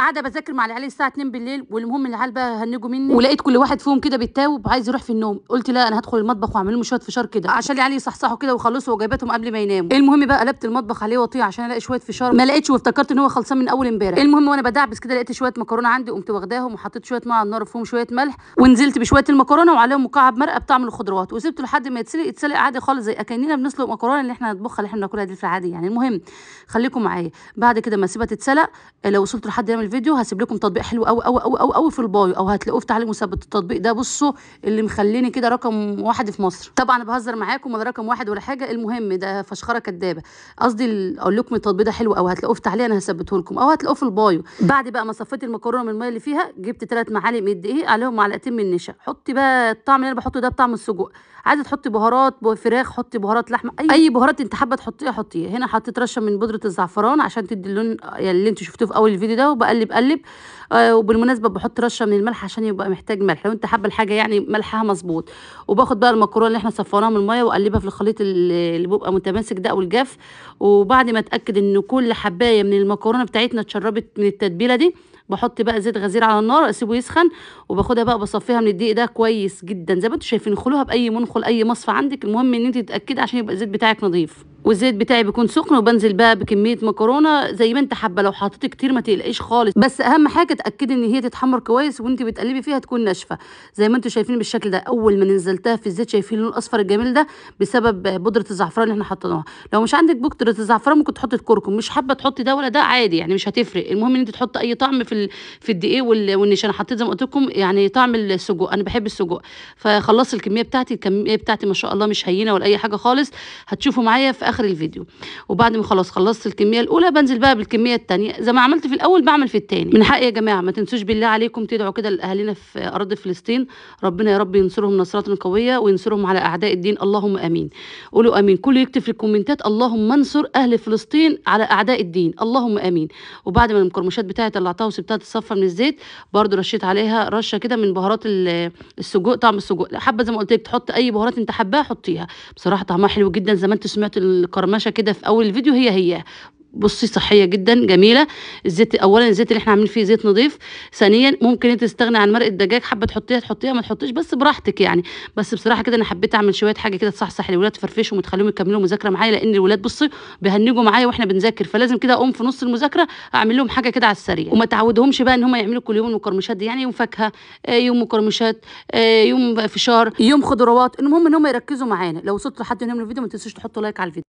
قاعدة بذاكر مع العيال الساعة 2 بالليل والمهم العيال بقى هنجوا مني. ولقيت كل واحد فيهم كده بيتاوب وعايز يروح في النوم. قلت لا أنا هدخل المطبخ وأعمل لهم شوية فشار كده. عشان العيال يصحصحوا كده ويخلصوا وجباتهم قبل ما يناموا. المهم بقى قلبت المطبخ عليه وطيه عشان ألاقي شوية فشار. ما لقيتش وافتكرت إن هو خلصان من أول إمبارح. المهم وأنا بدعبس كده لقيت شوية مكرونة عندي قمت واخداهم وحطيت شوية مية على النار وفيهم شوية ملح ونزلت بشوية المكرونة وعليهم مكعب مرقة بطعم الخضروات. وسبته لحد ما يتسلق يتسلق عادي خالص زي أكننا بنسلق مكرونة اللي إحنا نطبخها اللي إحنا بناكلها دي في العادي يعني. المهم خليكم معايا. بعد كده ما اسيبها تتسلق لو وصلت لحد يعمل الفيديو هسيب لكم تطبيق حلو قوي قوي قوي قوي قوي في البايو أو هتلاقوه في تعليق مثبت التطبيق ده. بصوا اللي مخليني كده رقم واحد في مصر. طبعا بهزر معاكم ولا رقم واحد ولا حاجة المهم ده فشخرة كدابة. قصدي أقول لكم التطبيق ده حلو قوي هتلاقوه في تعليق أنا هثبته لكم أو هتلاقوه في البايو. بعد بقى ما صفيت المكرونة من المية اللي فيها جبت ثلاث معالق من الدقيق عليهم معلقتين من النشا. حطي بقى الطعم اللي أنا بحطه ده بطعم السجق. عايزة تحطي بهارات فراخ حطي بهارات لحمة أي أي بهارات أنت حابة تحطيها حطيها. هنا حطيت رشة من بودرة الزعفران عشان تدي اللون يعني اللي أنتوا شفتوه في أول الفيديو ده وبقلب قلب آه وبالمناسبة بحط رشة من الملح عشان يبقى محتاج ملح. لو انت حابة الحاجة يعني ملحها مظبوط. وباخد بقى المكرونة اللي إحنا صفيناها من المية وأقلبها في الخليط اللي بيبقى متماسك ده أو الجاف. وبعد ما اتأكد إن كل حباية من المكرونة بتاعتنا اتشربت من التتبيلة دي بحط بقى زيت غزير على النار أسيبه يسخن وباخدها بقى بصفيها من الدقيق ده كويس جدا. زي ما أنتم شايفين خلوها بأي منخل أي مصفى عندك المهم إن انت تتأكدي عشان يبقى الزيت بتاعك نظيف. والزيت بتاعي بيكون سخن وبنزل بقى بكمية مكرونة زي ما انت حابة. لو حطيتي كتير ما تقلقيش خالص. بس أهم حاجة تأكدي إن هي تتحمر كويس وانت بتقلبي فيها تكون ناشفة. زي ما أنتم شايفين بالشكل ده أول ما نزلتها في الزيت شايفين اللون الأصفر الجميل ده بسبب بودرة الزعفران اللي إحنا حطيناها. لو مش عندك بودرة الزعفران ممكن تحطي الكركم. مش حابة تحطي ده ولا ده عادي يعني مش هتفرق. المهم إن انت تحطي أي طعم في في الدقيق وال... والنشا أنا حطيت زي ما قلت لكم يعني طعم السجق. أنا بحب السجق. فخلصت الكمية بتاعتي. الكمية بتاعتي ما شاء الله مش هينة ولا أي حاجة خالص. هتشوفوا معايا في آخر الفيديو. وبعد ما خلاص خلصت الكمية الأولى بنزل بقى بالكمية الثانية زي ما عملت في الأول بعمل في الثاني من حق يا جماعة. ما تنسوش بالله عليكم تدعوا كده لأهالينا في أرض فلسطين. ربنا يا رب ينصرهم نصرة قوية وينصرهم على أعداء الدين. اللهم آمين. قولوا آمين. كله يكتب في الكومنتات. اللهم انصر أهل فلسطين على أعداء الدين. اللهم آمين. وبعد ما المقرمشات بتاعتي طلعتها وسبتها تتصفى من الزيت. برضو رشيت عليها رشة كده من بهارات ال- السجق طعم السجق. حابه زي ما قلت لك تحط أي بهارات أنت حباها حطيها. بصراحة طعمها حلو جدا. زي ما أنتوا سمعتوا القرمشة كده في أول الفيديو هي هي. بصي صحية جدا جميلة. الزيت اولا الزيت اللي إحنا عاملين فيه زيت نظيف ثانيا ممكن أنت تستغني عن مرقة دجاج حابة تحطيها تحطيها ما تحطيش بس براحتك يعني. بس بصراحة كده أنا حبيت أعمل شوية حاجة كده تصحصح الولاد تفرفشهم وتخليهم يكملوا مذاكرة معايا لأن الولاد بصي بيهنجوا معايا وإحنا بنذاكر. فلازم كده أقوم في نص المذاكرة أعمل لهم حاجة كده على السريع. وما تعودهمش بقى إن هم يعملوا كل يوم المقرمشات دي يعني يوم فاكهة آه، يوم مقرمشات آه، يوم فشار يوم خضروات. المهم إن هم يركزوا معانا. لو وصلتوا لحد هنا من الفيديو ما تنسوش تحطوا لايك على الفيديو.